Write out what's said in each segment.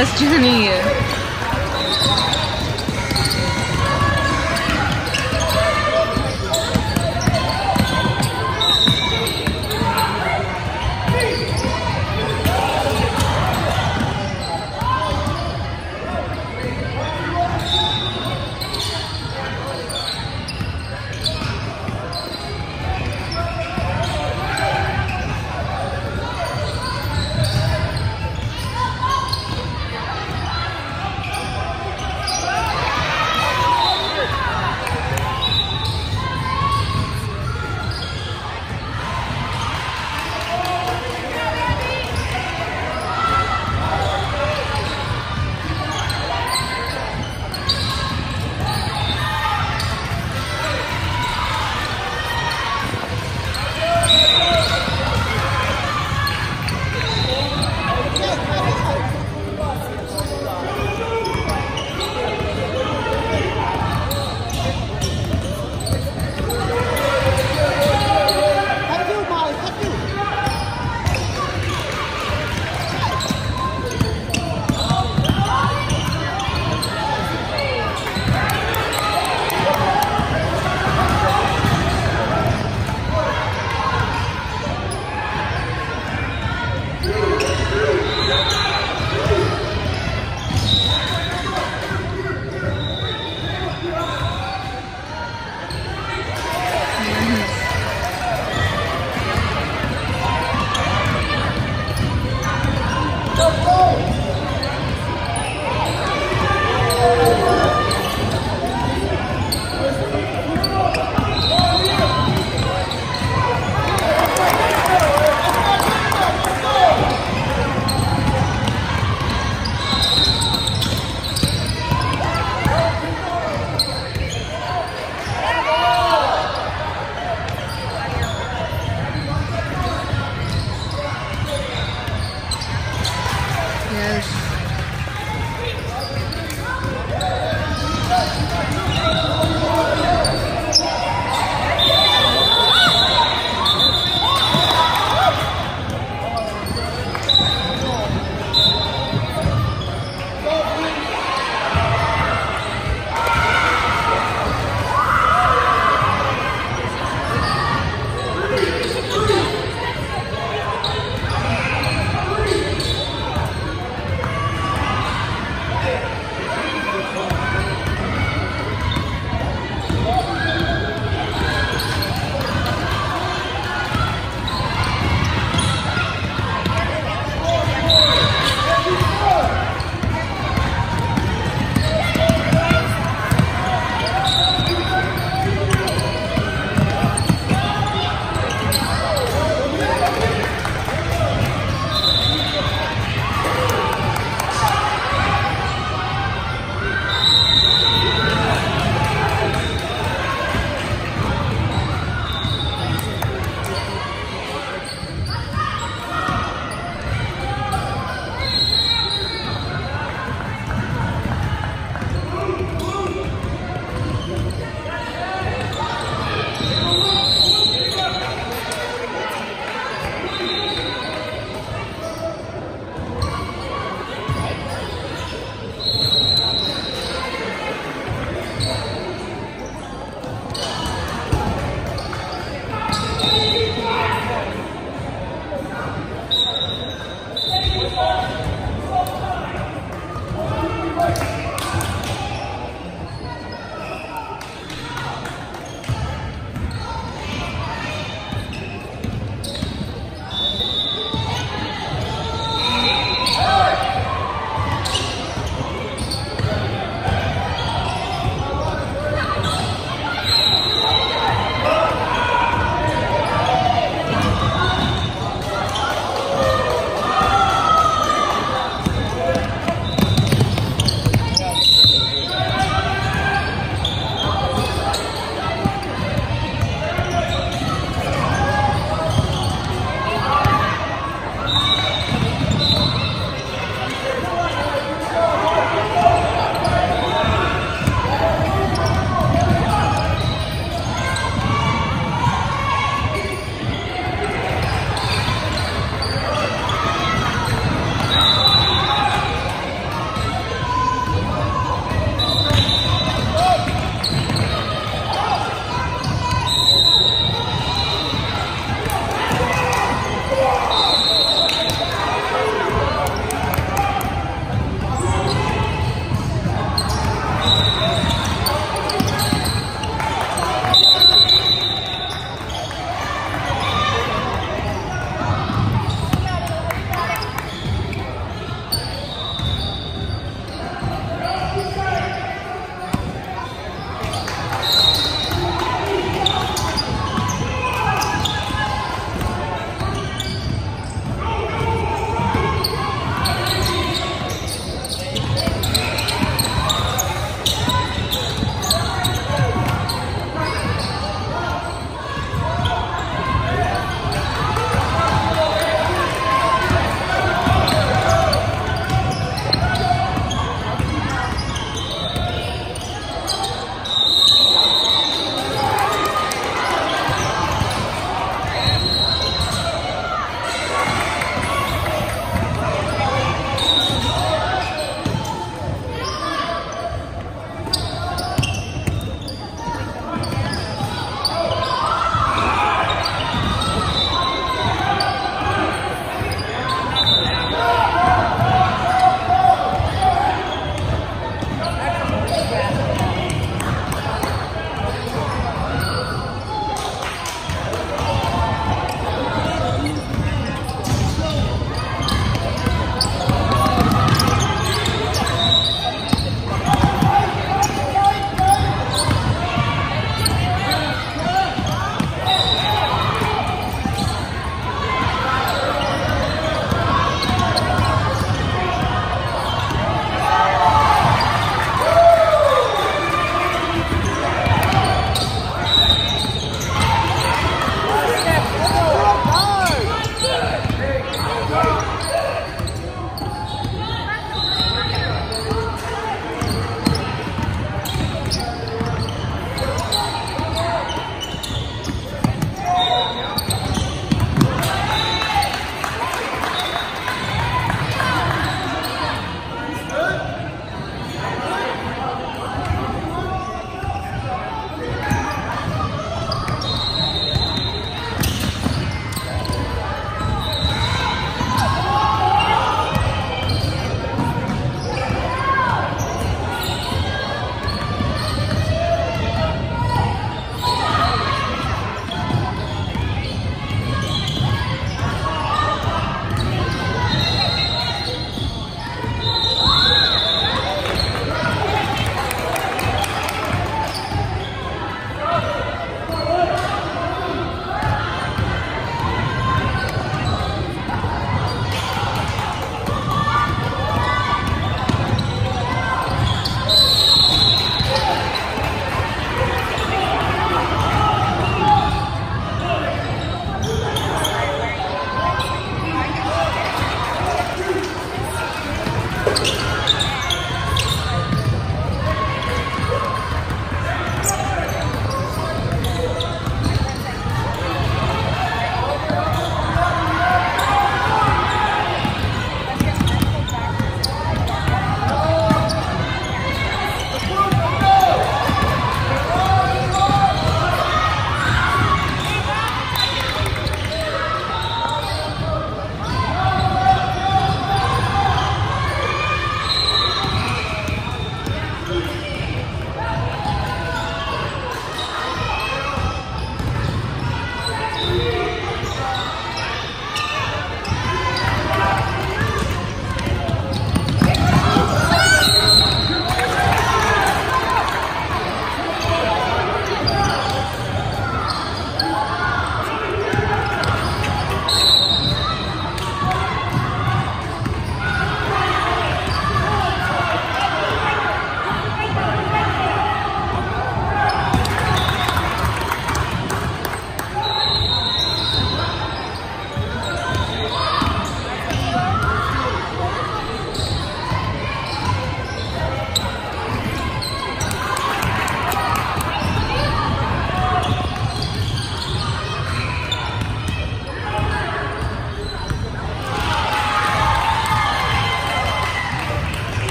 Yes, Jenny.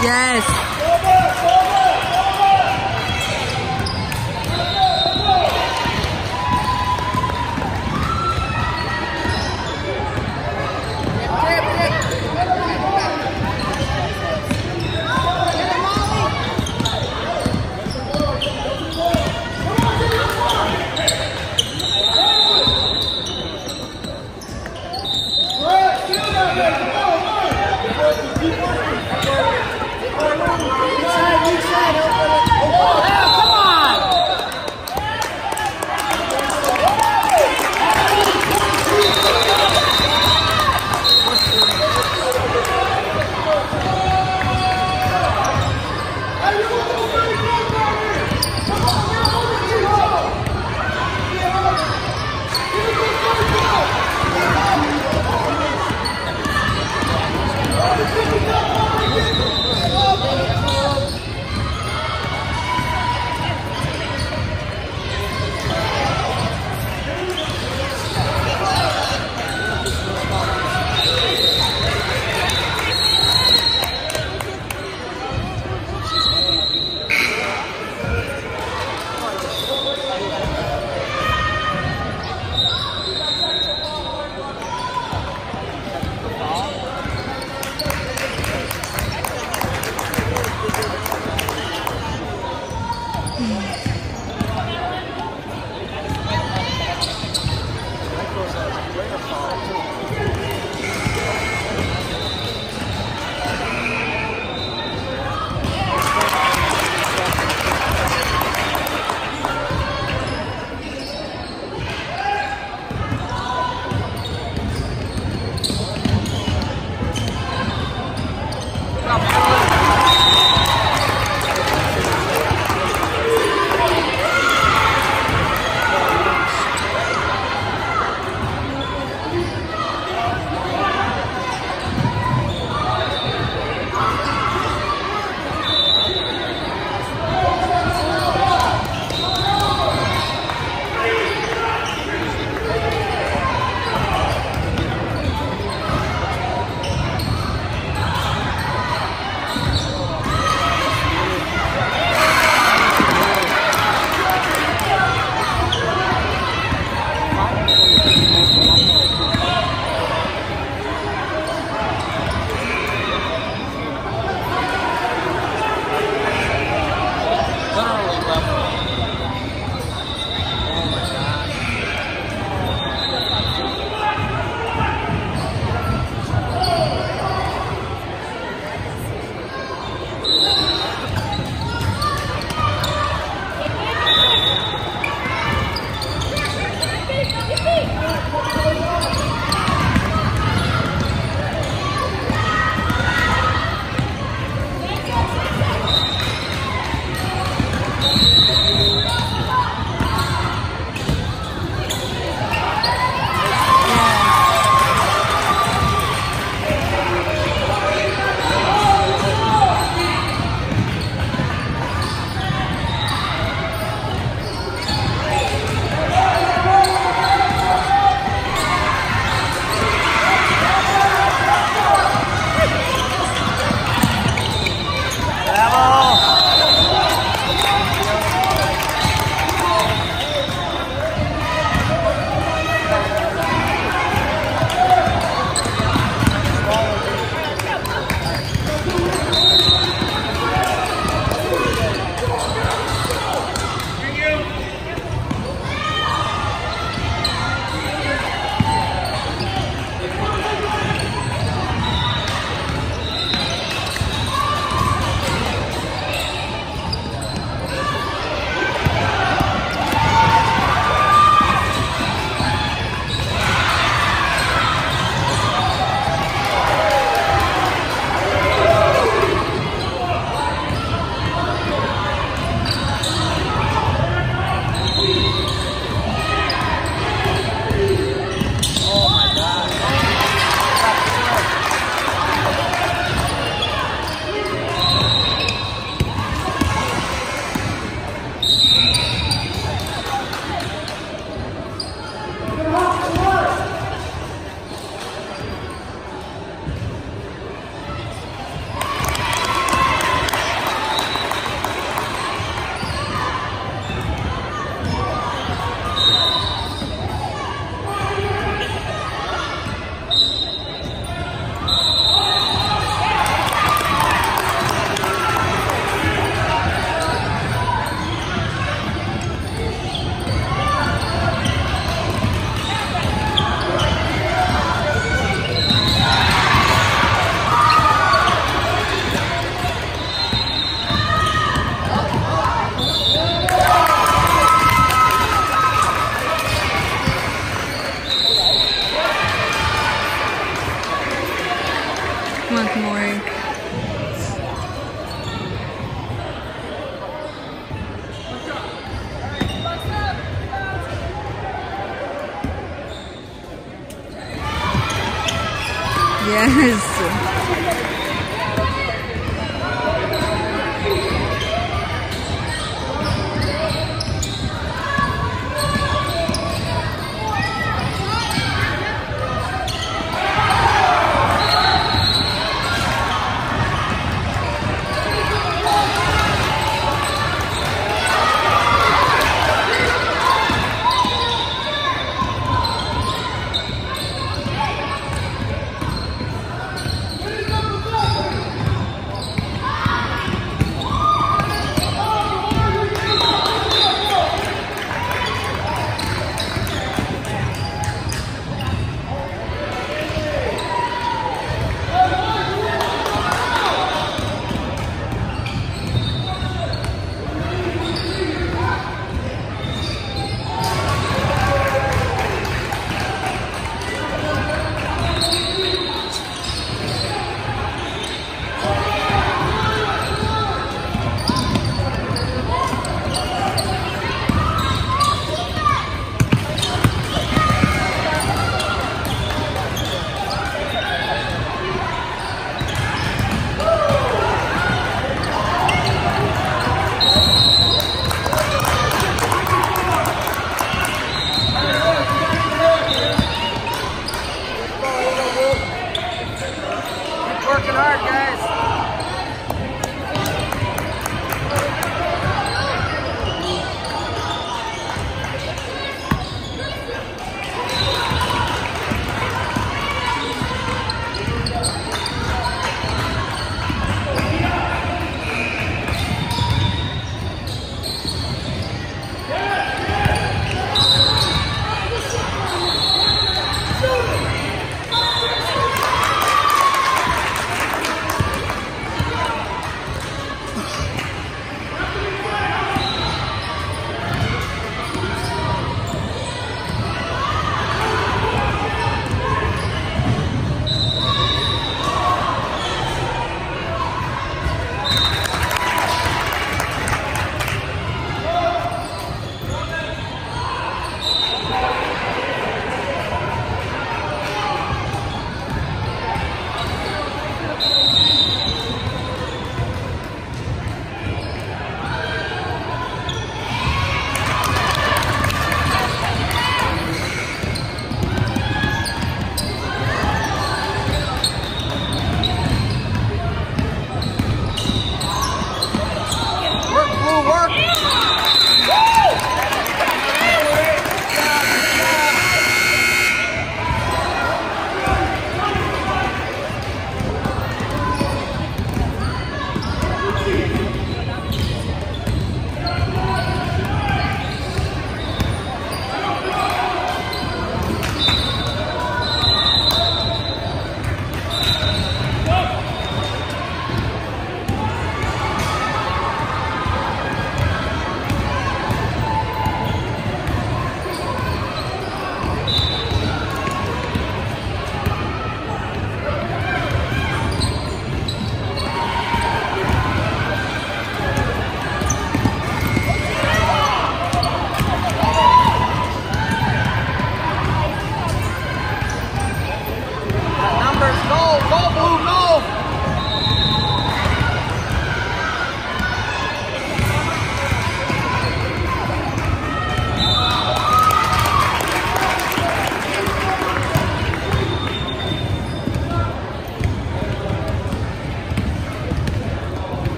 Yes.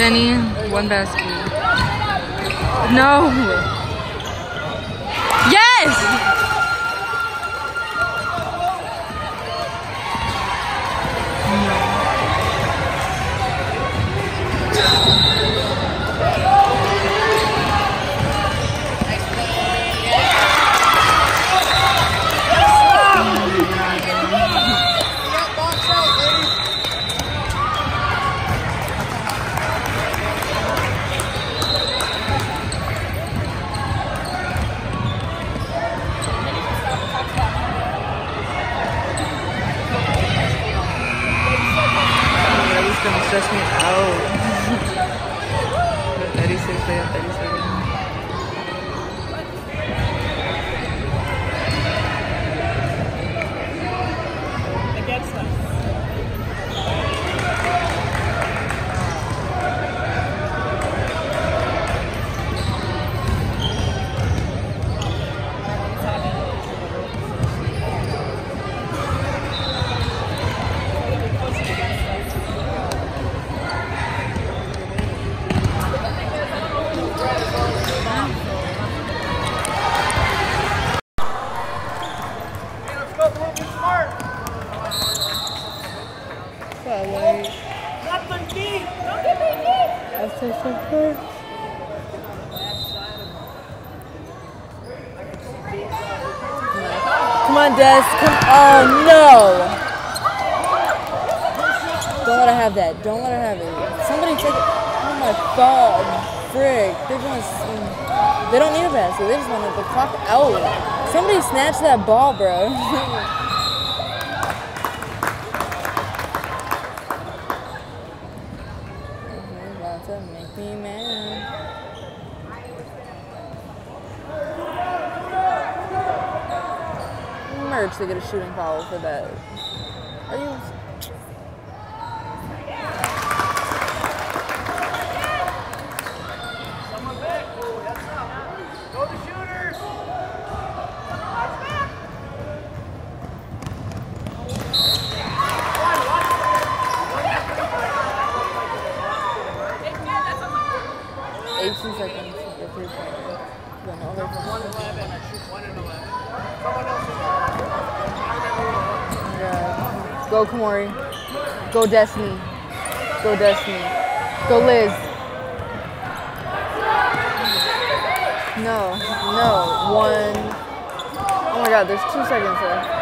Jenny. One basket. No. Des. Come. Oh no! Don't let her have that. Don't let her have it. Somebody take it. Oh my god, frick! They just. Mm. They don't need a basket. They just want the clock out. Somebody snatch that ball, bro. to get a shooting foul for that. Go Kamori. Go Destiny. Go Destiny. Go Liz. No, no. One. Oh my god, there's two seconds left.